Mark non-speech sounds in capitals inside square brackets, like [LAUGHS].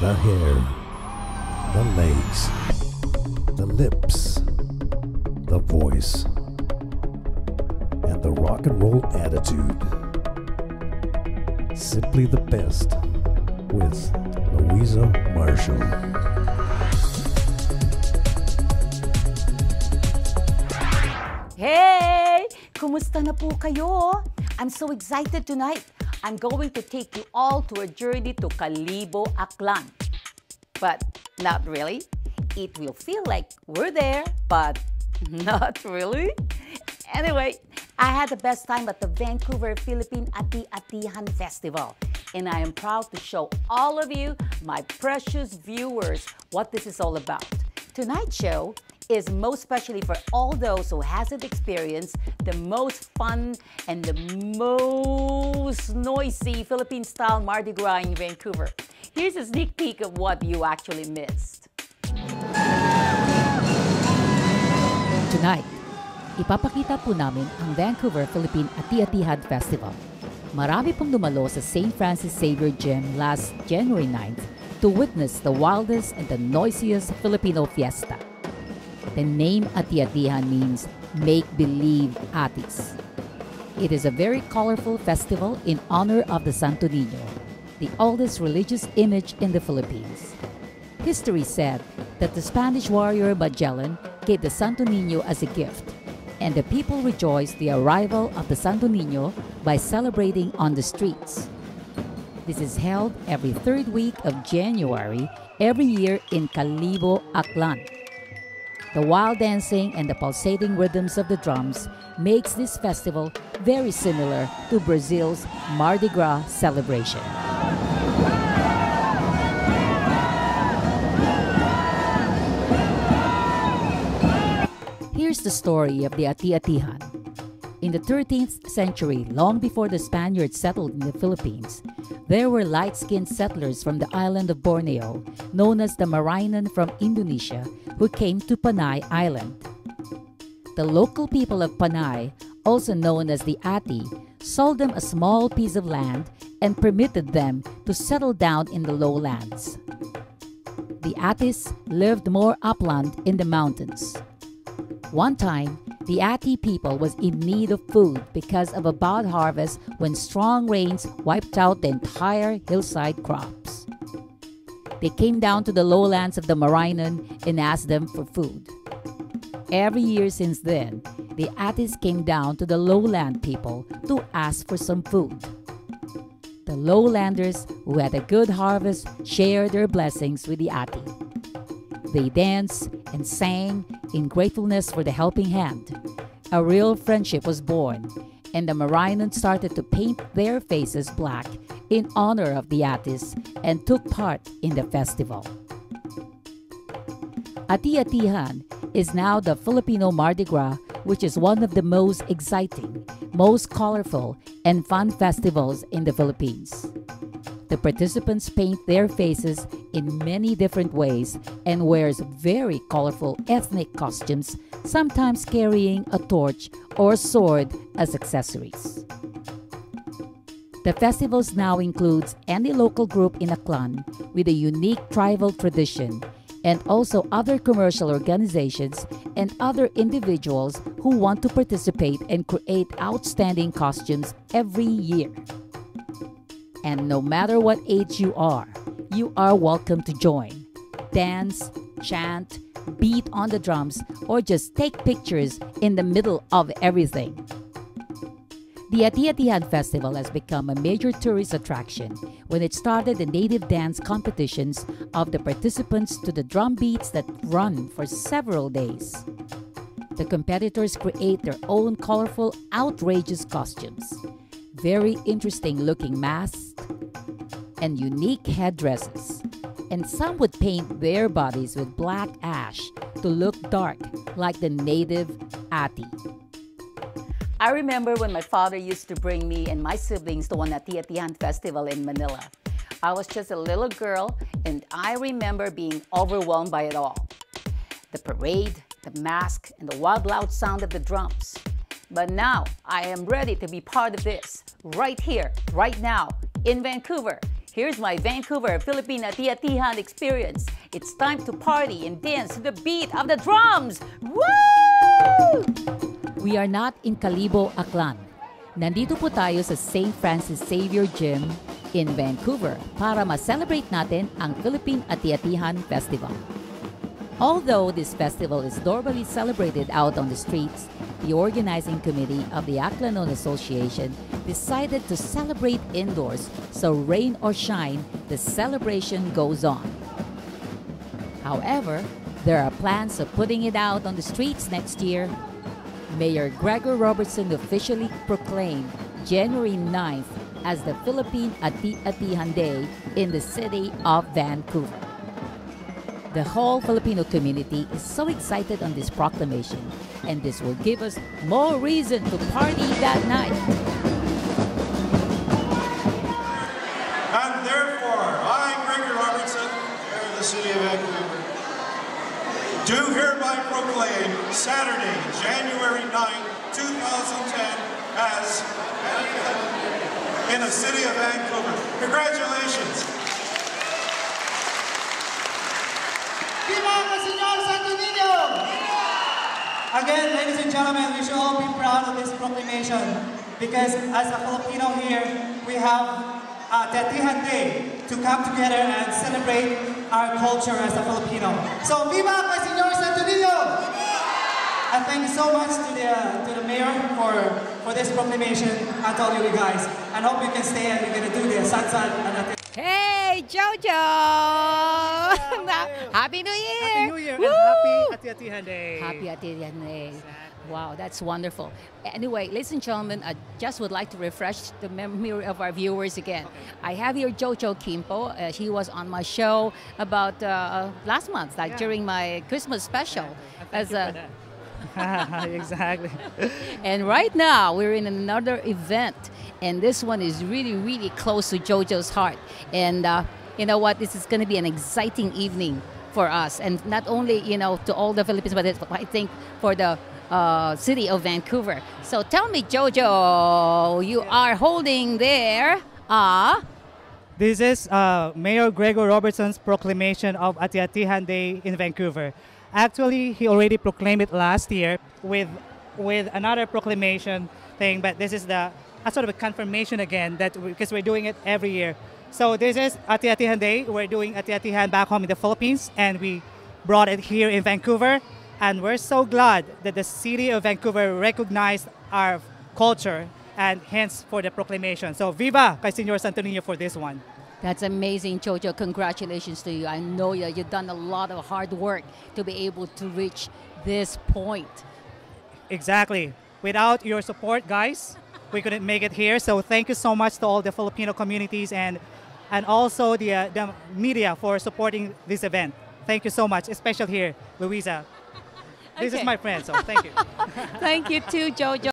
the hair, the legs, the lips, the voice, and the rock and roll attitude. Simply the best with Luisa Marshall. Hey! Kumusta na po kayo? I'm so excited tonight. I'm going to take you all to a journey to Kalibo, Aklan. But not really. It will feel like we're there, but [LAUGHS] not really. Anyway, I had the best time at the Vancouver Philippine Ati Atihan Festival. And I am proud to show all of you, my precious viewers, what this is all about. Tonight's show is most especially for all those who hasn't experienced the most fun and the most noisy Philippine-style Mardi Gras in Vancouver. Here's a sneak peek of what you actually missed. Tonight, ipapakita po namin ang Vancouver Philippine Ati-Atihan Festival. Marami pong dumalo sa St. Francis Xavier Gym last January 9th to witness the wildest and the noisiest Filipino fiesta. The name Ati-Atihan means make-believe atis. It is a very colorful festival in honor of the Santo Niño, the oldest religious image in the Philippines. History said that the Spanish warrior Magellan gave the Santo Niño as a gift, and the people rejoiced the arrival of the Santo Niño by celebrating on the streets. This is held every third week of January every year in Kalibo, Aklan. The wild dancing and the pulsating rhythms of the drums makes this festival very similar to Brazil's Mardi Gras celebration. Here's the story of the Ati-Atihan. In the 13th century, long before the Spaniards settled in the Philippines, there were light-skinned settlers from the island of Borneo, known as the Marainan from Indonesia, who came to Panay Island. The local people of Panay, also known as the Ati, sold them a small piece of land and permitted them to settle down in the lowlands. The Atis lived more upland in the mountains. One time, the Ati people was in need of food because of a bad harvest when strong rains wiped out the entire hillside crops. They came down to the lowlands of the Marainan and asked them for food. Every year since then, the Atis came down to the lowland people to ask for some food. The lowlanders who had a good harvest shared their blessings with the Ati. They danced and sang in gratefulness for the helping hand. A real friendship was born, and the Marainan started to paint their faces black in honor of the Atis and took part in the festival. Ati-Atihan is now the Filipino Mardi Gras, which is one of the most exciting, most colorful, and fun festivals in the Philippines. The participants paint their faces in many different ways and wears very colorful ethnic costumes, sometimes carrying a torch or sword as accessories. The festivals now includes any local group in Aklan with a unique tribal tradition and also other commercial organizations and other individuals who want to participate and create outstanding costumes every year. And no matter what age you are, you are welcome to join. Dance, chant, beat on the drums, or just take pictures in the middle of everything. The Ati-Atihan Festival has become a major tourist attraction when it started the native dance competitions of the participants to the drum beats that run for several days. The competitors create their own colorful, outrageous costumes, very interesting looking masks, and unique headdresses. And some would paint their bodies with black ash to look dark like the native Ati. I remember when my father used to bring me and my siblings to one Ati-Atihan festival in Manila. I was just a little girl and I remember being overwhelmed by it all. The parade, the mask, and the wild loud sound of the drums. But now I am ready to be part of this right here, right now in Vancouver. Here's my Vancouver Philippine Ati-Atihan experience. It's time to party and dance to the beat of the drums. Woo! We are not in Kalibo, Aklan. Nandito po tayo sa St. Francis Xavier Gym in Vancouver para ma-celebrate natin ang Philippine Ati-Atihan Festival. Although this festival is normally celebrated out on the streets, the organizing committee of the Aklanon Association decided to celebrate indoors so rain or shine, the celebration goes on. However, there are plans of putting it out on the streets next year. Mayor Gregor Robertson officially proclaimed January 9th as the Philippine Ati-Atihan Day in the city of Vancouver. The whole Filipino community is so excited on this proclamation, and this will give us more reason to party that night. And therefore, I, Gregor Robertson, Mayor of the City of Vancouver, do hereby proclaim Saturday, January 9, 2010, as in the City of Vancouver. Congratulations. Viva el Señor Santo Niño! Again, ladies and gentlemen, we should all be proud of this proclamation because as a Filipino here, we have uh, Tetihan Day to come together and celebrate our culture as a Filipino. So, Viva Señor Santo Niño! And thank you so much to the, uh, to the mayor for, for this proclamation and to all you guys. And hope you can stay and we're going to do the Sadsad and Hey, Jojo! Happy New Year! Happy New Year Woo! and happy Ati-Atihan Day. Happy Atiyan Day. Wow, that's wonderful. Anyway, ladies and gentlemen, I just would like to refresh the memory of our viewers again. I have here Jojo Quimpo. Uh, he was on my show about uh, last month, like Yeah. during my Christmas special. Thank you a- exactly. and right now, we're in another event, and this one is really, really close to JoJo's heart. And uh, you know what? This is going to be an exciting evening for us, and not only you know to all the Philippines, but I think for the uh, city of Vancouver. So tell me, JoJo, you are holding there. Ah, This is uh, Mayor Gregor Robertson's proclamation of Ati-Atihan Day in Vancouver. Actually, he already proclaimed it last year with with another proclamation thing, but this is the a sort of a confirmation again that because we're doing it every year. So this is Ati-Atihan Day. We're doing Ati-Atihan back home in the Philippines, and we brought it here in Vancouver. And we're so glad that the city of Vancouver recognized our culture and hence for the proclamation. So viva kay Senor Santo Niño for this one. That's amazing, Jojo. Congratulations to you. I know that you've done a lot of hard work to be able to reach this point. Exactly. Without your support, guys, we couldn't make it here. So thank you so much to all the Filipino communities and and also the, uh, the media for supporting this event. Thank you so much, especially here, Luisa. This Okay. is my friend, so thank you. [LAUGHS] Thank you too, Jojo.